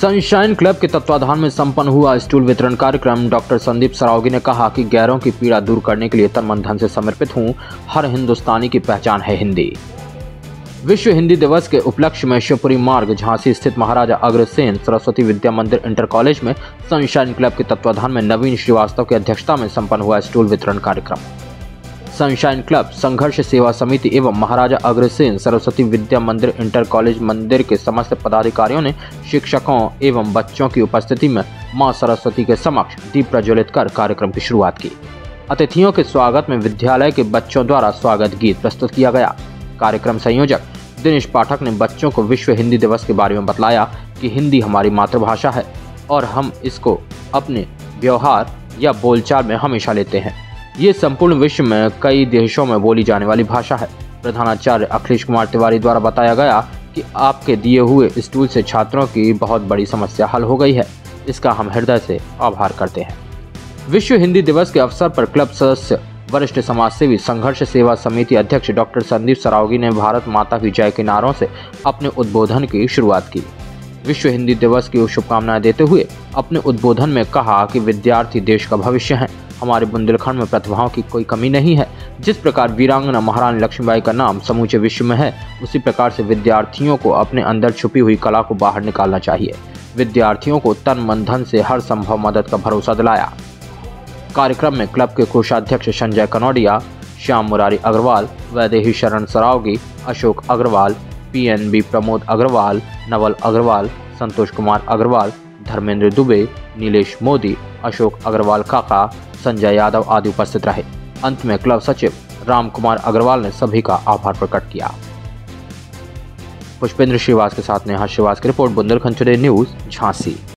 Sunshine club के तत्वाधान में संपन्न हुआ स्टूल वितरण कार्यक्रम, डॉक्टर संदीप सरावगी ने कहा कि गैरों की पीड़ा दूर करने के लिए तन मन धन से समर्पित हूँ। हर हिंदुस्तानी की पहचान है हिंदी। विश्व हिंदी दिवस के उपलक्ष्य में शिवपुरी मार्ग, झांसी स्थित महाराजा अग्रसेन सरस्वती विद्या मंदिर इंटर कॉलेज में सनशाइन क्लब के तत्वाधान में नवीन श्रीवास्तव की अध्यक्षता में संपन्न हुआ स्टूल वितरण कार्यक्रम। सनशाइन क्लब, संघर्ष सेवा समिति एवं महाराजा अग्रसेन सरस्वती विद्या मंदिर इंटर कॉलेज मंदिर के समस्त पदाधिकारियों ने शिक्षकों एवं बच्चों की उपस्थिति में माँ सरस्वती के समक्ष दीप प्रज्वलित कर कार्यक्रम की शुरुआत की। अतिथियों के स्वागत में विद्यालय के बच्चों द्वारा स्वागत गीत प्रस्तुत किया गया। कार्यक्रम संयोजक दिनेश पाठक ने बच्चों को विश्व हिंदी दिवस के बारे में बतलाया कि हिंदी हमारी मातृभाषा है और हम इसको अपने व्यवहार या बोलचाल में हमेशा लेते हैं। ये संपूर्ण विश्व में कई देशों में बोली जाने वाली भाषा है। प्रधानाचार्य अखिलेश कुमार तिवारी द्वारा बताया गया कि आपके दिए हुए स्टूल से छात्रों की बहुत बड़ी समस्या हल हो गई है। इसका हम हृदय से आभार करते हैं। विश्व हिंदी दिवस के अवसर पर क्लब सदस्य, वरिष्ठ समाजसेवी, संघर्ष सेवा समिति अध्यक्ष डॉक्टर संदीप सरावगी ने भारत माता की जय के नारों से अपने उद्बोधन की शुरुआत की। विश्व हिंदी दिवस की शुभकामनाएँ देते हुए अपने उद्बोधन में कहा कि विद्यार्थी देश का भविष्य है। हमारे बुंदेलखंड में प्रतिभाओं की कोई कमी नहीं है। जिस प्रकार वीरांगना महारानी लक्ष्मीबाई का नाम समूचे विश्व में है, उसी प्रकार से विद्यार्थियों को अपने अंदर छुपी हुई कला को बाहर निकालना चाहिए। विद्यार्थियों को तन मन धन से हर संभव मदद का भरोसा दिलाया। कार्यक्रम में क्लब के कोषाध्यक्ष संजय कनौडिया, श्याम मुरारी अग्रवाल, वैदेही शरण सरावगी, अशोक अग्रवाल पीएनबी प्रमोद अग्रवाल, नवल अग्रवाल, संतोष कुमार अग्रवाल, धर्मेंद्र दुबे, नीलेश मोदी, अशोक अग्रवाल काका, संजय यादव आदि उपस्थित रहे। अंत में क्लब सचिव राम कुमार अग्रवाल ने सभी का आभार प्रकट किया। पुष्पेंद्र श्रीवास के साथ नेहा श्रीवास की report, Bundelkhand today news Jhansi.